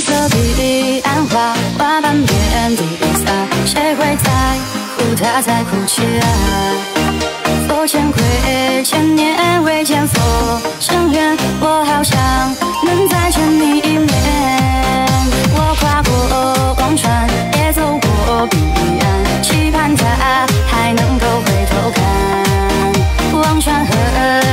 色彼岸花花瓣遍地撒，谁会在乎他在哭泣啊？佛前跪千年未见佛，成缘我好想能再见你一面。我跨过忘川，也走过彼岸，期盼他还能够回头看。忘川河。